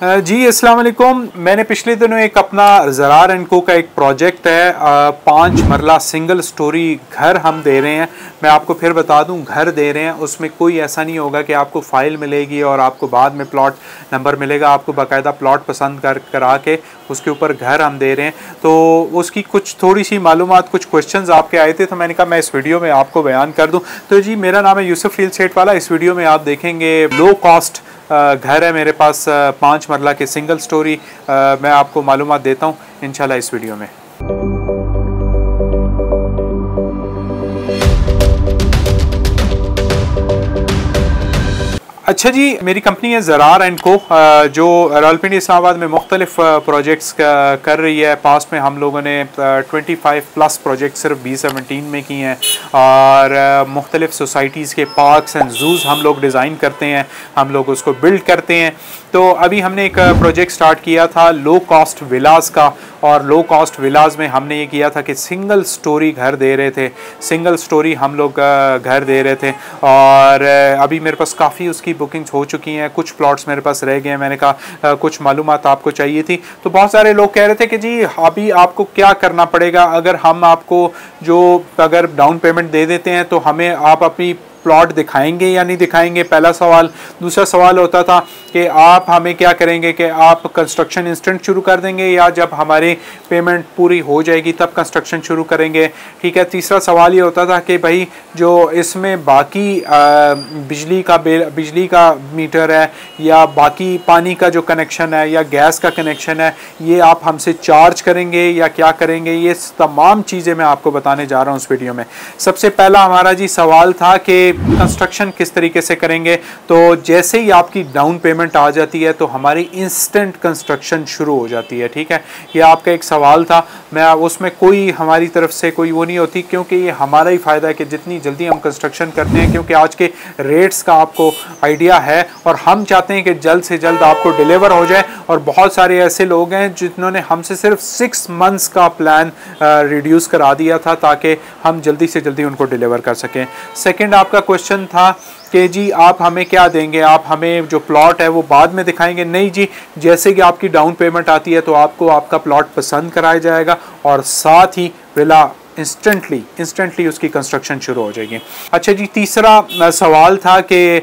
جی السلام علیکم۔ میں نے پچھلے دنوں ایک اپنا زرار اینڈ کو کا ایک پروجیکٹ ہے پانچ مرلہ سنگل سٹوری گھر ہم دے رہے ہیں۔ میں آپ کو پھر بتا دوں، گھر دے رہے ہیں۔ اس میں کوئی ایسا نہیں ہوگا کہ آپ کو فائل ملے گی اور آپ کو بعد میں پلاٹ نمبر ملے گا، آپ کو باقاعدہ پلاٹ پسند کر، کرا کے اس کے اوپر گھر ہم دے رہے ہیں۔ تو اس کی کچھ تھوڑی سی معلومات، کچھ کوشچنز آپ کے آئے تھے، تو میں نے کہا میں اس ویڈیو میں آپ کو بیان کر دوں۔ تو جی میرا نام ہے یوسف ریل سیٹ والا۔ اس ویڈیو میں آپ دیکھیں گے لو کاسٹ گھر ہے میرے پاس پانچ مرلہ کے سنگل سٹوری میں آپ کو معلومات دیتا ہوں انشاءاللہ اس ویڈیو میں۔ اچھا جی میری کمپنی ہے زرار اینڈ کو جو رالپنڈی اسلام آباد میں مختلف پروجیکٹس کر رہی ہے۔ پاس میں ہم لوگوں نے ٹوئنٹی فائیو پلس پروجیکٹ صرف بی سیونٹین میں کی ہیں۔ اور مختلف سوسائٹیز کے پارکس اینڈ زوز ہم لوگ ڈیزائن کرتے ہیں۔ ہم لوگ اس کو بلڈ کرتے ہیں۔ تو ابھی ہم نے ایک پروجیکٹ سٹارٹ کیا تھا لو کاسٹ ولاز کا۔ اور لو کاسٹ ولاز میں ہم نے یہ کیا تھا کہ سنگل سٹوری گھر دے رہے تھے. سنگل سٹوری ہم لوگ گھر دے رہے تھے. اور ابھی میرے پاس کافی اس کی بکنگز ہو چکی ہیں. کچھ پلاٹس میرے پاس رہ گئے ہیں. میں نے کہا کچھ معلومات آپ کو چاہیے تھی. تو بہت سارے لوگ کہہ رہے تھے کہ جی ابھی آپ کو کیا کرنا پڑے گا؟ اگر ہم آپ کو جو اگر ڈاؤن پیمنٹ دے دیتے ہیں تو ہمیں آپ اپنی پلاٹ دکھائیں گے یا نہیں دکھائیں گے؟ پہلا سوال. دوسرا سوال ہوتا تھا کہ آپ ہمیں کیا کریں گے کہ آپ کنسٹرکشن انسٹنٹ شروع کر دیں گے یا جب ہماری پیمنٹ پوری ہو جائے گی تب کنسٹرکشن شروع کریں گے؟ ٹھیک ہے. تیسرا سوال یہ ہوتا تھا کہ بھائی جو اس میں باقی بجلی کا بل، بجلی کا میٹر ہے یا باقی پانی کا جو کنیکشن ہے یا گیس کا کنیکشن ہے، یہ آپ ہم سے چارج کریں گے یا کیا کریں گے؟ یہ تمام چیزیں میں آپ کو بتانے جا رہا ہوں اس ویڈیو میں. سب سے پہلا ہمارا جی سوال تھا کہ کنسٹرکشن کس طریقے سے کریں گے؟ تو جیسے ہی آپ کی ڈاؤن پیمنٹ آ جاتی ہے، تو ہماری انسٹنٹ کنسٹرکشن شروع ہو جاتی ہے، ٹھیک ہے؟ یہ آپ کا ایک سوال تھا۔ میں اس میں کوئی ہماری طرف سے کوئی وہ نہیں ہوتی، کیونکہ یہ ہمارا ہی فائدہ ہے کہ جتنی جلدی ہم کنسٹرکشن کرتے ہیں، کیونکہ آج کے ریٹس کا آپ کو آئیڈیا ہے۔ اور ہم چاہتے ہیں کہ جلد سے جلد آپ کو ڈیلیور ہو جائے۔ اور بہت سارے ایسے لوگ ہیں جنہوں نے ہم سے صرف سکس منتھس کا پلان ریڈیوس کرا دیا تھا تاکہ ہم جلدی سے جلدی ان کو ڈیلیور کر سکیں۔ سیکنڈ آپ کا کوشچن تھا کہ جی آپ ہمیں کیا دیں گے؟ آپ ہمیں جو پلاٹ ہے وہ بعد میں دکھائیں گے؟ نہیں جی جیسے کہ آپ کی ڈاؤن پیمنٹ آتی ہے تو آپ کو آپ کا پلاٹ پسند کرایا جائے گا اور ساتھ ہی ولا انسٹنٹلی انسٹنٹلی اس کی کنسٹرکشن شروع ہو جائے گی۔ اچھا جی تیسرا سوال تھا کہ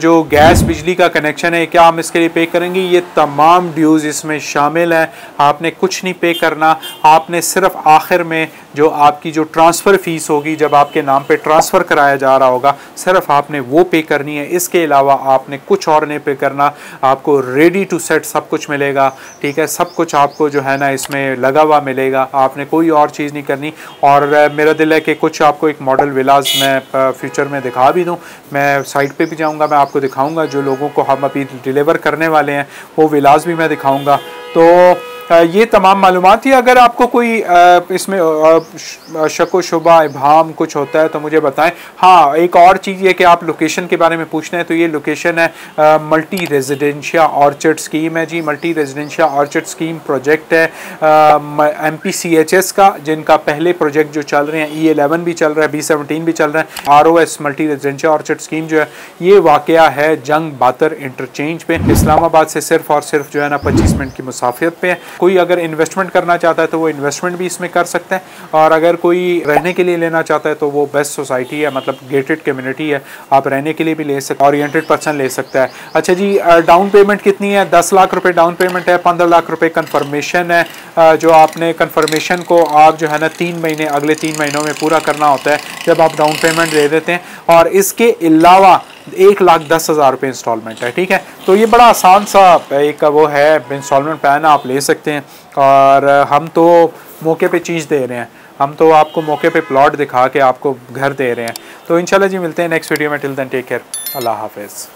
جو گیس بجلی کا کنیکشن ہے، کیا ہم اس کے لیے پے کریں گے؟ یہ تمام ڈیوز اس میں شامل ہیں۔ آپ نے کچھ نہیں پے کرنا۔ آپ نے صرف آخر میں جو آپ کی جو ٹرانسفر فیس ہوگی، جب آپ کے نام پہ ٹرانسفر کرایا جا رہا ہوگا، صرف آپ نے وہ پے کرنی ہے۔ اس کے علاوہ آپ نے کچھ اور نہیں پے کرنا۔ آپ کو ریڈی ٹو سیٹ سب کچھ ملے گا، ٹھیک ہے؟ سب کچھ آپ کو جو ہے نا اس میں لگا ہوا ملے گا۔ آپ نے کوئی اور چیز نہیں کرنی۔ اور میرا دل ہے کہ کچھ آپ کو ایک ماڈل ولاز میں فیوچر میں دکھا بھی دوں۔ میں سائٹ پہ بھی جاؤں گا، میں آپ کو دکھاؤں گا۔ جو لوگوں کو ہم ابھی ڈیلیور کرنے والے ہیں، وہ ولاز بھی میں دکھاؤں گا۔ تو یہ تمام معلومات تھی۔ اگر آپ کو کوئی اس میں شک و شبہ، ابہام کچھ ہوتا ہے تو مجھے بتائیں۔ ہاں ایک اور چیز یہ کہ آپ لوکیشن کے بارے میں پوچھنا ہے تو یہ لوکیشن ہے ملٹی ریزیڈینشیا آرچڈ سکیم ہے۔ جی multi Residencia Orchard scheme project ہے M P C H S کا، جن کا پہلے پروجیکٹ جو چل رہے ہیں e ای الیون بھی چل رہا ہے بی سیونٹین بھی چل رہا ہے۔ R O S multi Residencia Orchard scheme جو ہے، یہ واقعہ ہے جنگ باتر انٹرچینج پہ۔ اسلام آباد سے صرف اور صرف جو ہے نا، پچیس منٹ کی مسافیت پہ۔ ہے کوئی اگر انویسٹمنٹ کرنا چاہتا ہے تو وہ انویسٹمنٹ بھی اس میں کر سکتے ہیں اور اگر کوئی رہنے کے لیے لینا چاہتا ہے تو وہ بیسٹ سوسائٹی ہے مطلب گیٹڈ کمیونٹی ہے۔ آپ رہنے کے لیے بھی لے سکتے اورینٹڈ پرسن لے سکتا ہے۔ اچھا جی ڈاؤن پیمنٹ کتنی ہے؟ دس لاکھ روپے ڈاؤن پیمنٹ ہے، پندرہ لاکھ روپے کنفرمیشن ہے۔ جو آپ نے کنفرمیشن کو آپ جو ہے نا تین مہینے، اگلے تین مہینوں میں پورا کرنا ہوتا ہے، جب آپ ڈاؤن پیمنٹ دے دیتے ہیں۔ اور اس کے علاوہ ایک لاکھ دس ہزار روپے انسٹالمنٹ ہے، ٹھیک ہے؟ تو یہ بڑا آسان سا ایک وہ ہے انسٹالمنٹ پلان آپ لے سکتے ہیں۔ اور ہم تو موقع پہ چیز دے رہے ہیں۔ ہم تو آپ کو موقع پہ پلاٹ دکھا کے آپ کو گھر دے رہے ہیں۔ تو انشاءاللہ جی ملتے ہیں نیکسٹ ویڈیو میں۔ ٹل دین ٹیک کیئر اللہ حافظ۔